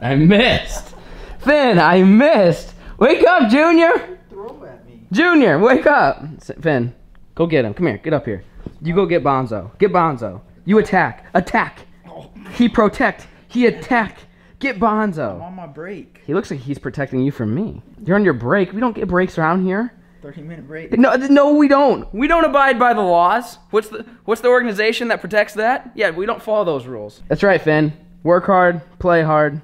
I missed. Finn, I missed. Wake up, Junior. Throw at me. Junior, wake up. Finn, go get him. Come here. Get up here. You go get Bonzo. Get Bonzo. You attack. Attack. Oh. He protect. He attack. Get I'm Bonzo. on my break. He looks like he's protecting you from me. You're on your break. We don't get breaks around here. 30 minute break. No, no, we don't. We don't abide by the laws. What's the What's the organization that protects that? Yeah, we don't follow those rules. That's right, Finn. Work hard, play hard.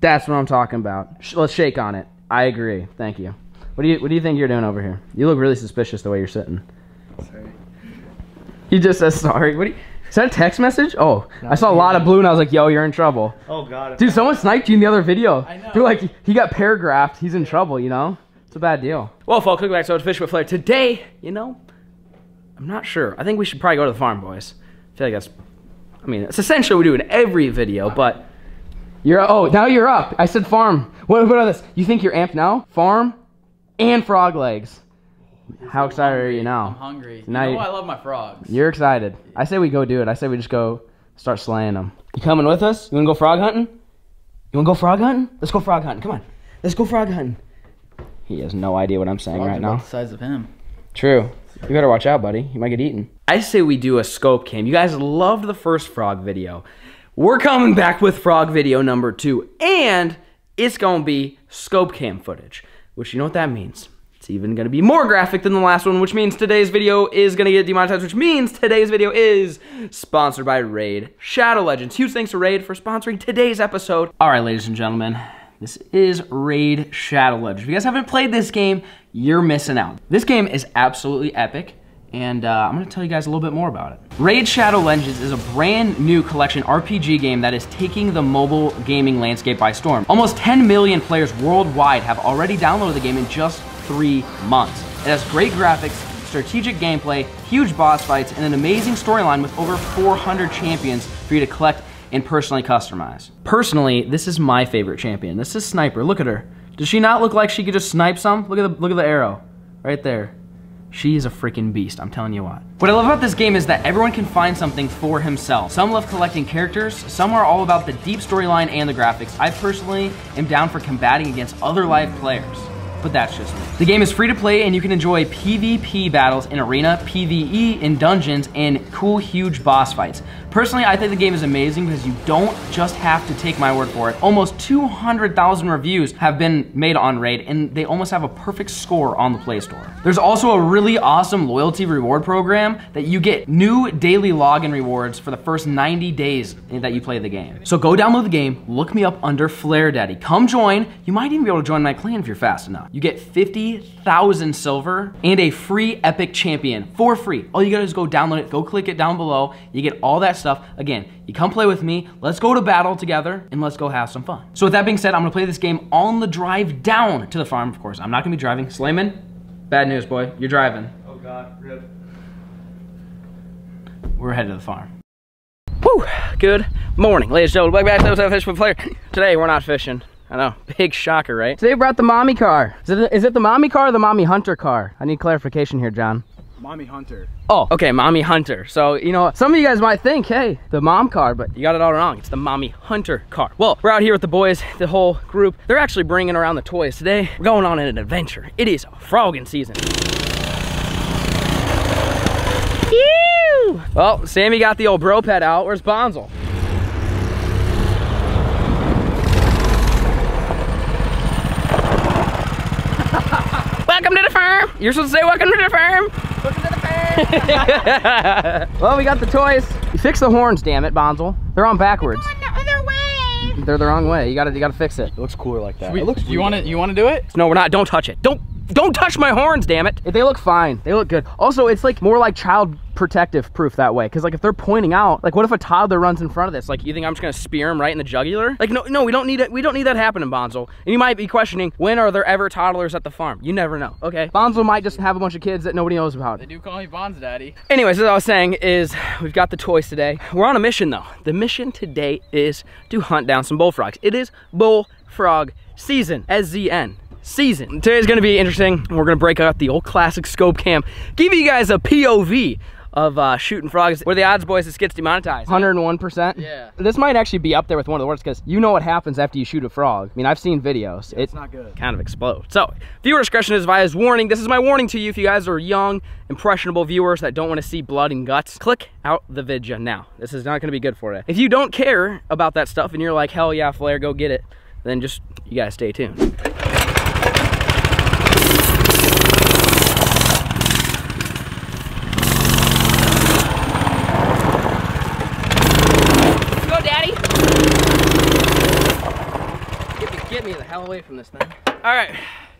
That's what I'm talking about. Sh- let's shake on it. I agree. Thank you. What do you What do you think you're doing over here? You look really suspicious the way you're sitting. Sorry. He just says sorry. What? Do you, is that a text message? Oh, I saw a lot of blue and I was like, "Yo, you're in trouble." Oh god. Dude, someone sniped you in the other video. I know. They're like, he got paragraphed. He's in trouble, you know? It's a bad deal. Well, folks, look back to Fish with Flair. Today, you know, I'm not sure. I think we should probably go to the farm, boys. I feel like that's, I mean, it's essentially what we do in every video, but you're, oh, now you're up. I said farm. What about this? You think you're amped now? Farm and frog legs. How excited are you now? I'm hungry. Now you you- know I love my frogs. You're excited. I say we go do it. I say we just go start slaying them. You coming with us? You wanna go frog hunting? You wanna go frog hunting? Let's go frog hunting. Come on. Let's go frog hunting. He has no idea what I'm saying Frogs right now. about the size of him. True. You better watch out, buddy. You might get eaten. I say we do a scope cam. You guys loved the first frog video. We're coming back with frog video number two, and it's gonna be scope cam footage, which you know what that means. It's even gonna be more graphic than the last one, which means today's video is gonna get demonetized, which means today's video is sponsored by Raid Shadow Legends. Huge thanks to Raid for sponsoring today's episode. All right, ladies and gentlemen, this is Raid Shadow Legends. If you guys haven't played this game, you're missing out. This game is absolutely epic, and uh, I'm gonna tell you guys a little bit more about it. Raid Shadow Legends is a brand new collection RPG game that is taking the mobile gaming landscape by storm. Almost 10 million players worldwide have already downloaded the game in just three months. It has great graphics, strategic gameplay, huge boss fights, and an amazing storyline with over 400 champions for you to collect and personally customize. Personally, this is my favorite champion. This is Sniper. Look at her. Does she not look like she could just snipe some? Look at the look at the arrow. Right there. She's a freaking beast, I'm telling you what. What I love about this game is that everyone can find something for himself. Some love collecting characters, some are all about the deep storyline and the graphics. I personally am down for combating against other live players but that's just me. The game is free to play and you can enjoy PvP battles in arena, PvE in dungeons, and cool huge boss fights. Personally, I think the game is amazing because you don't just have to take my word for it. Almost 200,000 reviews have been made on Raid and they almost have a perfect score on the Play Store. There's also a really awesome loyalty reward program that you get new daily login rewards for the first 90 days that you play the game. So go download the game, look me up under Flair Daddy. Come join. You might even be able to join my clan if you're fast enough. You get 50,000 silver and a free epic champion for free. All you gotta do is go download it, go click it down below. You get all that stuff. Again, you come play with me, let's go to battle together, and let's go have some fun. So with that being said, I'm gonna play this game on the drive down to the farm, of course. I'm not gonna be driving. Slayman, bad news, boy. You're driving. Oh god. Rip. We're headed to the farm. Woo! Good morning, ladies and gentlemen. Welcome back to Episode of Fish with Flair. Today, we're not fishing. I know, big shocker, right? Today, we brought the mommy car. Is it, is it the mommy car or the mommy hunter car? I need clarification here, John. Mommy Hunter. Oh, okay, mommy hunter. So, you know, some of you guys might think, hey, the mom car, but you got it all wrong. It's the mommy hunter car. Well, we're out here with the boys, the whole group. They're actually bringing around the toys. Today, we're going on an adventure. It is frogging season. Ew! Well, Sammy got the old Broped out. Where's Bonzel? Welcome to the farm. You're supposed to say welcome to the farm. Welcome to the farm. well, we got the toys. You fix the horns, damn it, Bonzel. They're on backwards. the other way. They're the wrong way. You gotta, you gotta fix it. It looks cooler like that. We- it looks you want to you want to do it? No, we're not. Don't touch it. Don't, don't touch my horns, damn it. They look fine. They look good. Also, it's like more like child protective proof that way. Cause like if they're pointing out, like what if a toddler runs in front of this? Like you think I'm just gonna spear him right in the jugular? Like no, no, we don't need it. We don't need that happening, Bonzel. And you might be questioning, when are there ever toddlers at the farm? You never know. Okay. Bonzel might just have a bunch of kids that nobody knows about. They do call me Bonds Daddy. Anyways, as I was saying, is we've got the toys today. We're on a mission though. The mission today is to hunt down some bullfrogs. It is bullfrog season, S-Z-N. Season. Today's gonna be interesting. We're gonna break out the old classic scope cam, give you guys a POV of uh, shooting frogs. What are the odds, boys? This gets demonetized. 101%. Yeah. This might actually be up there with one of the worst because you know what happens after you shoot a frog. I mean, I've seen videos. it It's not good. kind of explodes. So, viewer discretion is advised. Warning. This is my warning to you if you guys are young, impressionable viewers that don't want to see blood and guts. Click out the video now. This is not going to be good for you. If you don't care about that stuff and you're like, hell yeah, Flair, go get it, then just, you guys stay tuned. Go, Daddy. Me, the hell away from this thing. All right,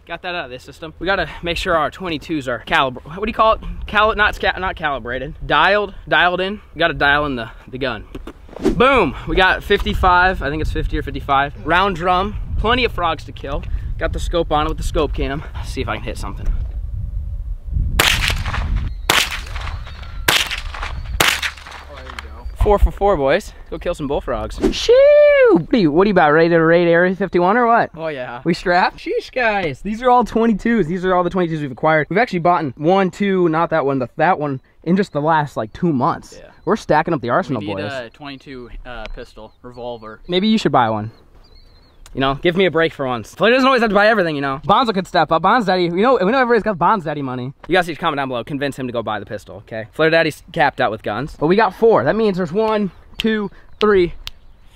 got that out of this system. We gotta make sure our 22s are caliber. What do you call it? Cal not not calibrated. Dialed, dialed in. You gotta dial in the the gun. Boom. We got 55. I think it's 50 or 55. Round drum. Plenty of frogs to kill. Got the scope on it with the scope cam. Let's see if I can hit something. Four for four, boys. Go kill some bullfrogs. Shoo! What are you, what are you about? Ready to raid Area 51 or what? Oh yeah. We strapped? Sheesh, guys. These are all 22s. These are all the 22s we've acquired. We've actually bought one, two, not that one, but that one in just the last like two months. Yeah. We're stacking up the We arsenal, need boys. a 22 uh, pistol revolver. Maybe you should buy one. You know, give me a break for once. Flair doesn't always have to buy everything, you know. Bonzo could step up. Bonds Daddy, you know, we know everybody's got Bonds Daddy money. You guys need to comment down below. Convince him to go buy the pistol, okay? Flair Daddy's capped out with guns. But we got four. That means there's one, two, three,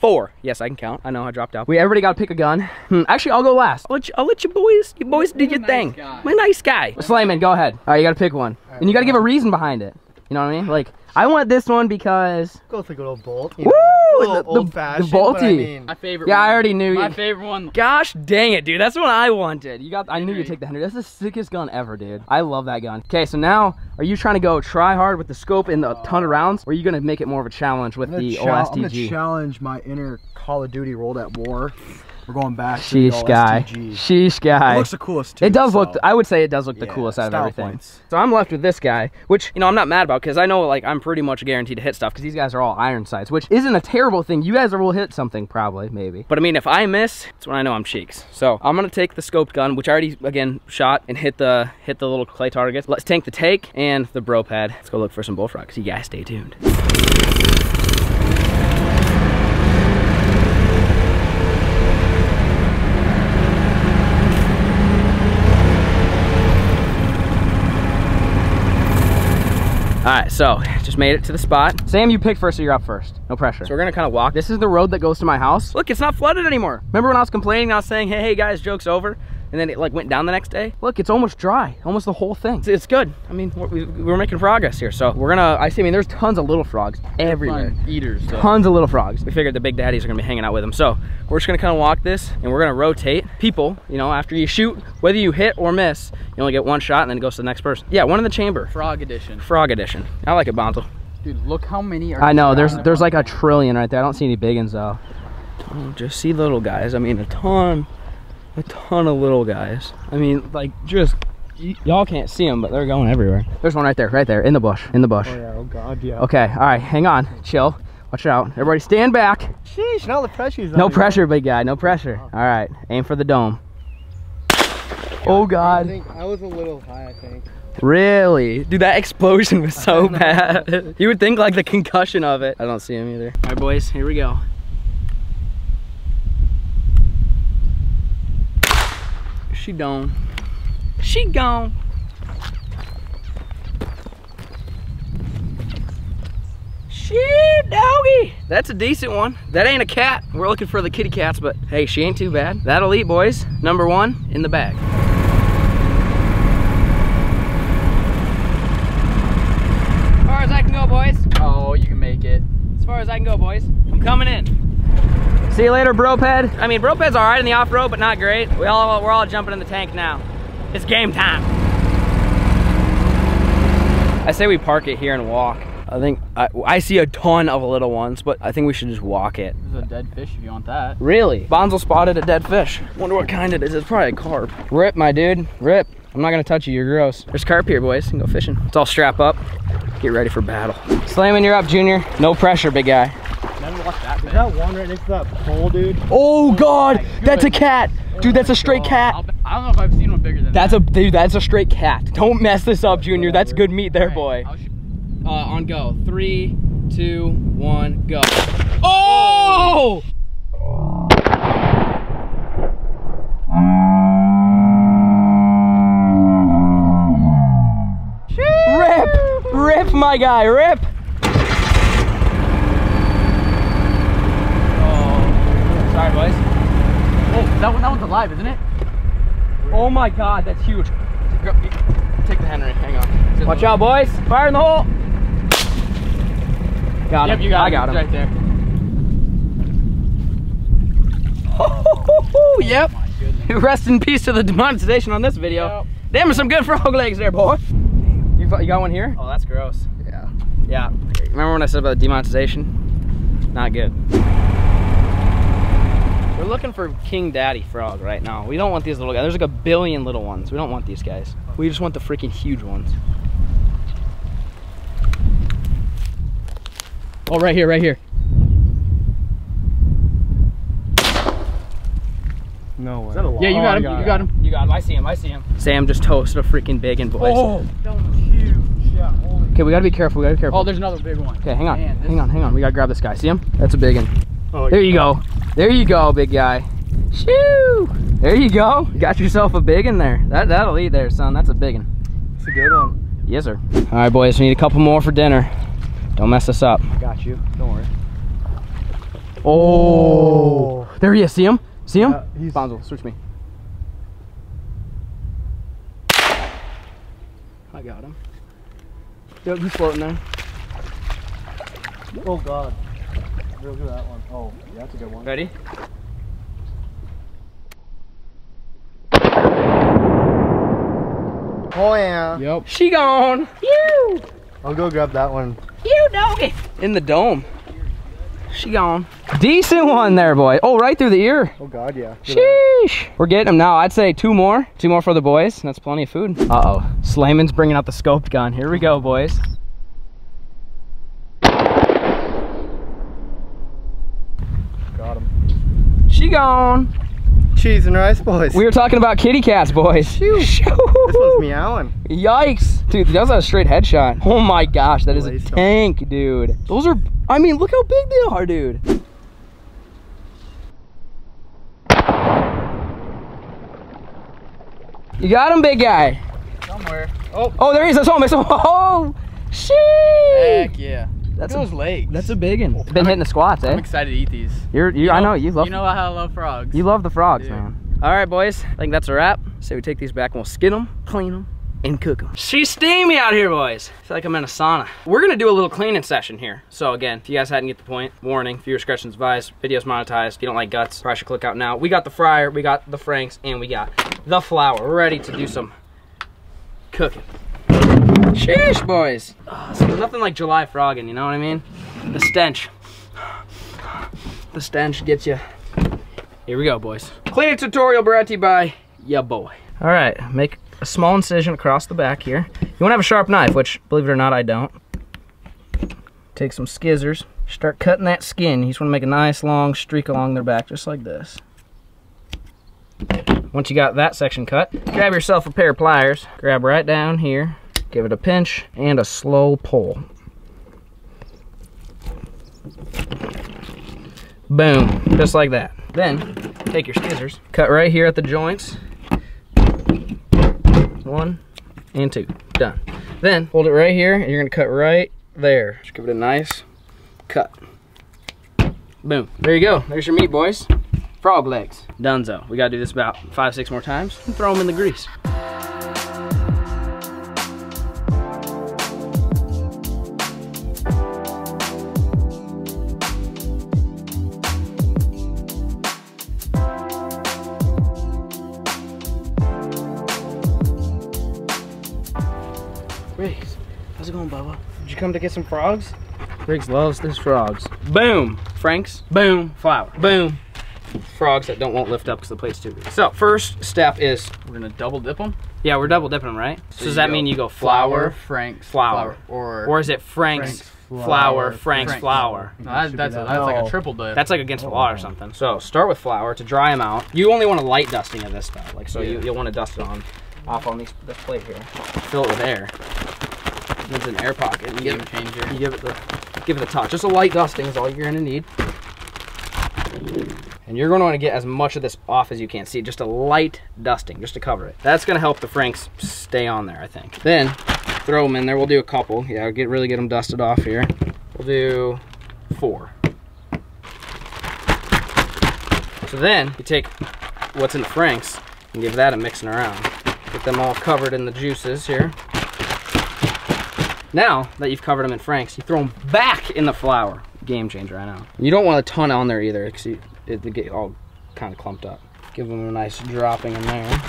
four. Yes, I can count. I know I dropped out. We everybody got to pick a gun. Hmm, actually, I'll go last. I'll let you, I'll let you boys, you boys do your nice thing. guy. I'm a nice guy. Slayman, go ahead. All right, you got to pick one. and you got to give a reason behind it. You know what I mean? Like, I want this one because Go with a good old bolt. Woo! You know, it's a little The- the- old fashioned. the But I bolty. mean, My favorite. Yeah, I already knew you. My you- favorite one. Gosh dang it, dude. That's what I wanted. You got I knew you'd take the Henry. That's the sickest gun ever, dude. I love that gun. Okay, so now are you trying to go try hard with the scope and the ton of rounds? Or are you gonna make it more of a challenge with the chal- I'm gonna challenge my inner Call of Duty World at War. We're going back to the Sheesh guy. OSTG. Sheesh guy. It looks the coolest too. It does so- look. I would say it does look the Yeah, coolest out of everything. points. So I'm left with this guy, which you know I'm not mad about because I know like I'm pretty much guaranteed to hit stuff because these guys are all iron sights, which isn't a terrible thing. You guys will hit something probably, maybe. But I mean, if I miss, it's when I know I'm cheeks. So I'm gonna take the scoped gun, which I already again shot and hit the hit the little clay targets. Let's tank the take and the Broped. Let's go look for some bullfrogs. You guys stay tuned. Right, so just made it to the spot. Sam, you pick first, so you're up first. No pressure. So we're gonna kind of walk. This is the road that goes to my house. Look, it's not flooded anymore. Remember when I was complaining? I was saying, hey, hey guys, joke's over. And then it like went down the next day. Look, it's almost dry, almost the whole thing. It's, it's good. I mean, we're, we- we're making progress here. So we're gonna. I see. I mean, there's tons of little frogs everywhere. Eaters. So. Tons of little frogs. We figured the big daddies are gonna be hanging out with them. So we're just gonna kind of walk this and we're gonna rotate people. You know, after you shoot, whether you hit or miss, you only get one shot and then it goes to the next person. Yeah, one in the chamber. Frog edition. Frog edition. I like it, Bonto. Dude, look how many are. I know, there's there's like a trillion right there. I don't see any big ones though. Oh, just see little guys. I mean, a ton, a ton of little guys. I mean, like just y'all can't see them, but they're going everywhere. There's one right there, right there, in the bush, in the bush. Oh yeah. Oh god. Yeah. Okay, all right, hang on, chill, watch out. Everybody, stand back. Sheesh. Now the pressure's on No pressure, big guy. No pressure. Oh. All right, aim for the dome. Oh God. I think I was a little high. I think. Really? Dude, that explosion was so bad. you would think like the concussion of it. I don't see him either. All right, boys, here we go. She gone. She gone. Shit, doggy. That's a decent one. That ain't a cat. We're looking for the kitty cats, but hey, she ain't too bad. That'll eat, boys. Number one in the bag. As far as I can go, boys. Oh, you can make it. As far as I can go, boys. I'm coming in. See you later, Broped. I mean, Broped's all right in the off-road, but not great. We all, we're all jumping in the tank now. It's game time. I say we park it here and walk. I think, I, I see a ton of little ones, but I think we should just walk it. There's a dead fish if you want that. Really? Bonzo spotted a dead fish. Wonder what kind it is. It's probably a carp. Rip, my dude. Rip. I'm not gonna touch you. You're gross. There's carp here, boys. You can go fishing. Let's all strap up. Get ready for battle. Slamming, you're up, Junior. No pressure, big guy. Never watched that Is fish. that one right next to that pole, dude? Oh God, that's a cat, dude. That's a straight cat. I don't know if I've seen one bigger than That's that. a dude. That's a straight cat. Don't mess this up, Junior. That's good meat there, boy. Uh, on go. Three, two, one, go. Oh! Rip! Rip, my guy, rip! Oh, sorry, boys. Oh, that one, that one's alive, isn't it? Oh my god, that's huge. Take the Henry, hang on. Watch out, boys. Fire in the hole. Got him. Yep, you got I it. got It's him. right there. Oh, yep. Rest in peace to the demonetization on this video. Damn, some good frog legs there, boy. You, you got one here? Oh, that's gross. Yeah. Yeah. Remember when I said about the demonetization? Not good. We're looking for King Daddy Frog right now. We don't want these little guys. There's like a billion little ones. We don't want these guys. We just want the freaking huge ones. Oh, right here, right here. No way. Yeah, you oh, got him. You got him. You got him. I see him. I see him. Sam just toasted a freaking big one, boys. Oh, That was huge. Yeah. Okay, we gotta be careful. We gotta be careful. oh, there's another big one. Okay, hang on. Man, hang on, hang on. We gotta grab this guy. See him? That's a big one. Oh, There you go. There you go, big guy. Shoo! There you go. Got yourself a big one there. That that'll eat there, son. That's a big one. It's a good one. Yes, sir. All right, boys. We need a couple more for dinner. Don't mess us up. Got you. Don't worry. Oh, there he is. See him? See him? Yeah, he's- Bonzo, switch me. I got him. Yep, he's floating there. Oh God. Look at that one. Oh, yeah, that's a good one. Ready? Oh yeah. Yep. She gone. You. I'll go grab that one. You doggy. In the dome. She gone. Decent one there, boy. Oh, right through the ear. Oh God, yeah. Look that. Sheesh. We're getting them now. I'd say two more. Two more for the boys. That's plenty of food. Uh-oh. Slayman's bringing out the scoped gun. Here we go, boys. Got him. She gone. Cheese and rice, boys. We were talking about kitty cats, boys. Shoo. This was meowing. Yikes. Dude, that was a straight headshot. Oh my gosh, that is a tank, dude. Those are, I mean, look how big they are, dude. You got him, big guy. Somewhere. Oh, Oh, there he is. I saw him. I saw him. Oh, shit. heck yeah. That's Look a, at those legs. that's a big one. Been hitting the squats, eh? I'm excited to eat these. You're, you, I know, you love You know how I love frogs. You love the frogs, Yeah. man. All right, boys. I think that's a wrap. So we take these back and we'll skin them, clean them, and cook them. She's steamy out here, boys. I feel like I'm in a sauna. We're gonna do a little cleaning session here. So again, if you guys hadn't get the point, warning, viewer discretion is advised, video's monetized. If you don't like guts, probably should click out now. We got the fryer, we got the franks, and we got the flour. We're ready to do some cooking. Sheesh, boys. So nothing like July frogging, you know what I mean? The stench. The stench gets you. Here we go, boys. Cleaning tutorial brought to you by ya boy. All right, make a small incision across the back here. You want to have a sharp knife, which, believe it or not, I don't. Take some skizzers. Start cutting that skin. You just want to make a nice long streak along their back, just like this. Once you got that section cut, grab yourself a pair of pliers. Grab right down here. Give it a pinch and a slow pull. Boom, just like that. Then, take your scissors, cut right here at the joints. One and two, done. Then, hold it right here, and you're gonna cut right there. Just give it a nice cut. Boom, there you go. There's your meat, boys. Frog legs, donezo. We gotta do this about five, six more times, and throw them in the grease. Come to get some frogs? Riggs loves his frogs. Boom, Franks. Boom, flour. Boom, frogs that don't won't lift up because the plate's too big. So first step is, We're gonna double dip them. yeah, we're double dipping them, right? So, does that go mean you go Flour, flour, Franks, flour. or or is it Frank's, Frank's flour, flour, Frank's, Frank's. flour? No, that's, that's, a, that's like a oh. triple dip. That's like against the law or oh. something. So start with flour to dry them out. You only want a light dusting of this stuff, like so you, Yeah. you'll want to dust it on off on these, this plate here. Fill it with air. It's an air pocket. You Game give, changer. you give it the give it a touch. Just a light dusting is all you're gonna need. And you're gonna want to get as much of this off as you can. See, just a light dusting, just to cover it. That's gonna help the Franks stay on there, I think. Then throw them in there. We'll do a couple. Yeah, get really get them dusted off here. We'll do four. So then you take what's in the Franks and give that a mixing around. Get them all covered in the juices here. Now that you've covered them in Franks, you throw them back in the flour. Game changer, I know. You don't want a ton on there either, because it, it get all kind of clumped up. Give them a nice dropping in there.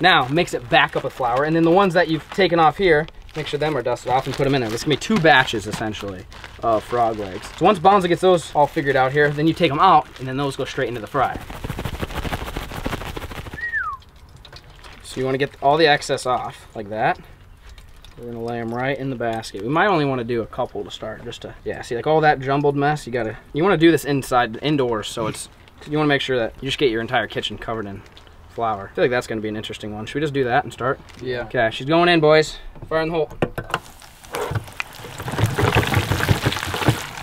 Now mix it back up with flour, and then the ones that you've taken off here, make sure them are dusted off and put them in there. This can be two batches essentially of frog legs. So once Bonza gets those all figured out here, then you take them out, and then those go straight into the fry. So you want to get all the excess off like that. We're gonna lay them right in the basket. We might only want to do a couple to start, just to yeah. See, like all that jumbled mess, you gotta you want to do this inside indoors, so it's you want to make sure that you just get your entire kitchen covered in flour. I feel like that's gonna be an interesting one. Should we just do that and start? Yeah. Okay, she's going in, boys. Fire in the hole.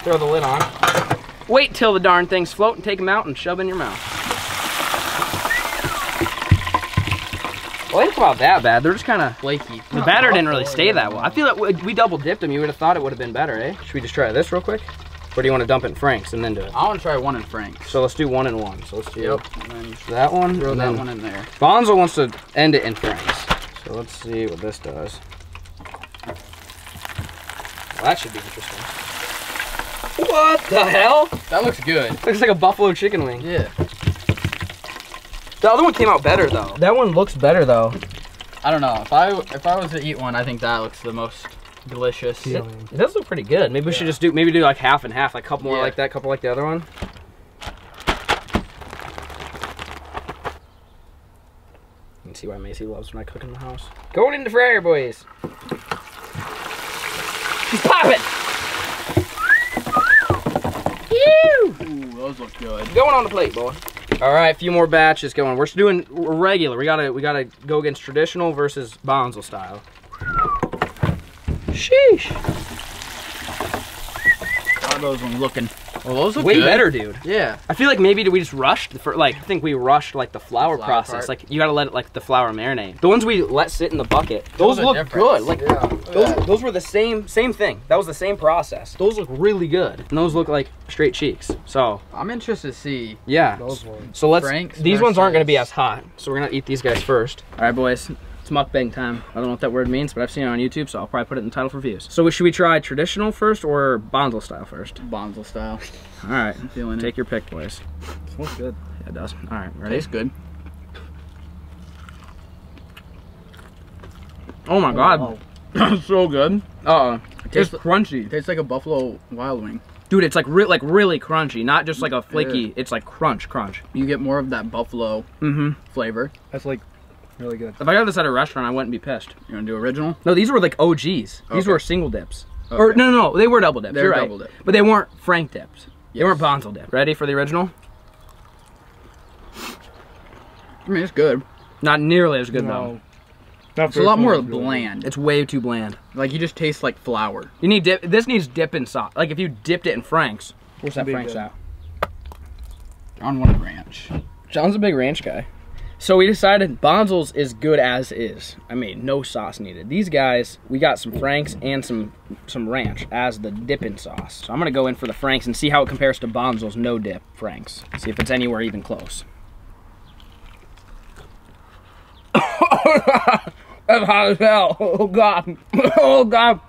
Throw the lid on. Wait till the darn things float and take them out and shove in your mouth. Well, they didn't come out that bad. They're just kind of Flaky. the batter didn't really stay that well. I feel like we- we double dipped them. You would have thought it would have been better, eh? Should we just try this real quick? Or do you want to dump it in Frank's and then do it? I want to try one in Frank's. So let's do one in one. So let's do Yep. That one. throw that one in there. Bonzo wants to end it in Frank's. So let's see what this does. Well, that should be interesting. What the hell? That looks good. Looks like a buffalo chicken wing. Yeah. The other one came out better though. That one looks better though. I don't know. If I if I was to eat one, I think that looks the most delicious. It, it does look pretty good. Maybe we should just do maybe do like half and half, like a couple more Yeah. like that, couple like the other one. You can see why Macy loves when I cook in the house. Going in the fryer, boys. She's popping. Ooh, those look good. Going on the plate, boy. All right, a few more batches going. We're doing regular. We gotta we gotta go against traditional versus Bonzel style. Sheesh. How are those ones looking? Well, those look Way good. better, dude. Yeah. I feel like maybe we just rushed the fir- like I think we rushed like the flour, Flour process. part. Like you gotta let it like the flour marinate. The ones we let sit in the bucket, those Those look different. good. Like Yeah. those those were the same same thing. That was the same process. Those look really good. And those look like straight cheeks. So I'm interested to see. yeah. Those ones. So let's Frank's these ones aren't gonna be as hot. So we're gonna eat these guys first. Alright boys. It's mukbang time. I don't know what that word means, but I've seen it on YouTube, so I'll probably put it in the title for views. So should we try traditional first or Bonzel style first? Bonzel style. Alright. I'm feeling Take your pick, boys. Smells good. Yeah, it does. Alright, it. ready? Tastes good. Oh my god. so good. Uh, it's Tastes- crunchy, Tastes like a Buffalo Wild Wing. dude. It's like re- like really crunchy, not just like a flaky. It's like crunch, crunch. You get more of that buffalo Mm-hmm. flavor. That's like really good. If I got this at a restaurant, I wouldn't be pissed. You want to do original? No, these were like OGs. These Okay. were single dips. Or no, no, no, they were double dips. They're right. double dip. but they weren't Frank dips. They weren't Bonzel dip. Ready for the original? I mean, it's good. Not nearly as good though. No. It's a lot more bland. It's way too bland. Like you just taste like flour. You need dip. This needs dip in sauce. Like if you dipped it in Frank's. Where's that Frank's dip. at? On one ranch. John's a big ranch guy. So we decided Bonzel's is good as is. I mean, no sauce needed. These guys, we got some Franks and some some ranch as the dipping sauce. So I'm gonna go in for the Franks and see how it compares to Bonzel's no dip Franks. See if it's anywhere even close. That's hot as hell. Oh god. Oh god.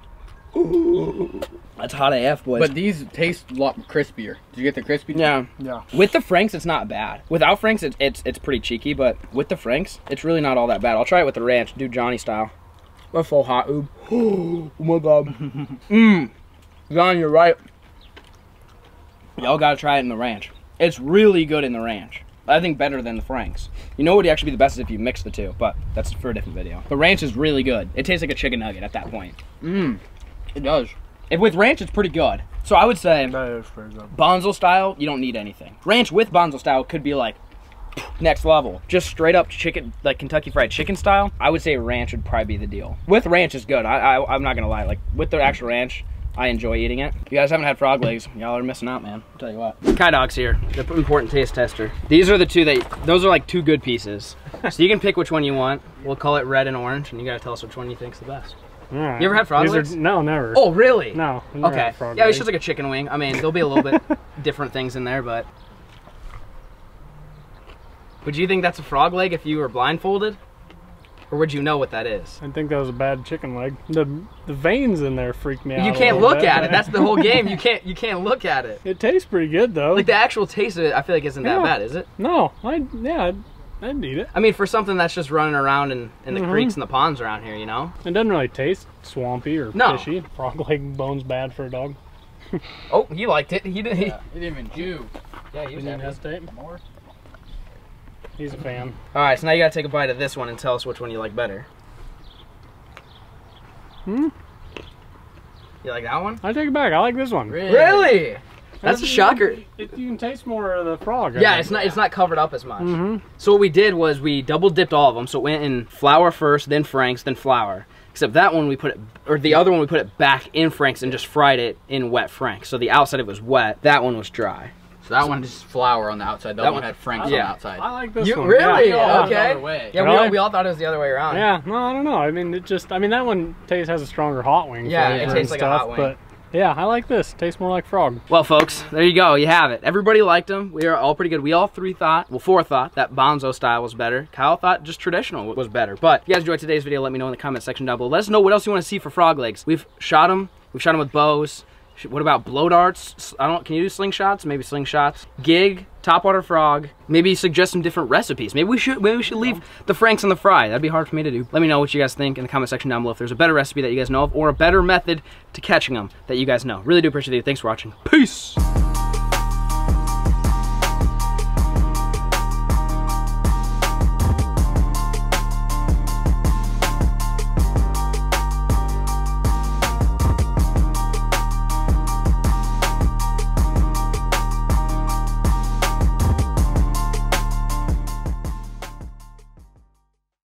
That's hot AF, boys. But these taste a lot crispier. Did you get the crispy? yeah. Yeah. With the Franks, it's not bad. Without Franks, it's, it's it's pretty cheeky, but with the Franks, it's really not all that bad. I'll try it with the ranch, do Johnny style. That's so hot, oob. Oh my god. Mmm. John, you're right. Y'all gotta try it in the ranch. It's really good in the ranch. I think better than the Franks. You know what would actually be the best is if you mix the two, but that's for a different video. The ranch is really good. It tastes like a chicken nugget at that point. Mmm. It does. If with ranch, it's pretty good. So I would say That is pretty good. Bonzo style, you don't need anything. Ranch with Bonzo style could be like next level. Just straight up chicken, like Kentucky Fried Chicken style. I would say ranch would probably be the deal. With ranch is good. I, I I'm not gonna lie. Like with the actual ranch, I enjoy eating it. If you guys haven't had frog legs, y'all are missing out, man. I'll tell you what. Kai Dog's here, the important taste tester. These are the two that, those are like two good pieces. so you can pick which one you want. We'll call it red and orange, and you gotta tell us which one you think's the best. Right. You ever had frog These are- no, never. Oh, really? No. Okay. Yeah, it's just like a chicken wing. I mean, there'll be a little bit different things in there, but. Would you think that's a frog leg if you were blindfolded? Or would you know what that is? I think that was a bad chicken leg. The the veins in there freak me out. You can't look bit. at it. That's the whole game. You can't you can't look at it. It tastes pretty good though. Like the actual taste of it, I feel like isn't that bad, is it? no, I yeah, I'd, I'd eat it. I mean, for something that's just running around in, in the Mhm. creeks and the ponds around here, you know? It doesn't really taste swampy or No. fishy. Frog leg bone's bad for a dog. Oh, he liked it. He did. He, Yeah, he didn't even chew. yeah, he was Didn't happy. hesitate. More. He's a fan. All right, so now you gotta take a bite of this one and tell us which one you like better. Hmm? You like that one? I take it back. I like this one. Really? That's a It's- shocker. It, you can taste more of the frog. Yeah, it's not it's not covered up as much. Mm-hmm. So what we did was we double dipped all of them. So it went in flour first, then Frank's, then flour. Except that one we put it, or the other one we put it back in Frank's and just fried it in wet Frank's. So the outside of it was wet. That one was dry. So that one just flour on the outside. The That one- one had Frank's yeah. on the outside. I like this You one. really? Yeah. Okay. the other way. Yeah, we all, we all thought it was the other way around. Yeah, no, I don't know. I mean, it just, I mean, that one tastes has a stronger hot wing. Yeah, flavor it and tastes like a stuff, hot wing. But yeah, I like this. Tastes more like frog. Well, folks, there you go. You have it. Everybody liked them. We are all pretty good. We all three thought, well, four thought that Bonzo style was better. Kyle thought just traditional was better. But if you guys enjoyed today's video, let me know in the comment section down below. Let us know what else you want to see for frog legs. We've shot them. We've shot them with bows. What about blow darts? I don't. Can you do slingshots? Maybe slingshots. Gig, topwater frog. Maybe suggest some different recipes. Maybe we should. Maybe we should leave the franks on the fry. That'd be hard for me to do. Let me know what you guys think in the comment section down below. If there's a better recipe that you guys know of, or a better method to catching them that you guys know. Really do appreciate it. Thanks for watching. Peace.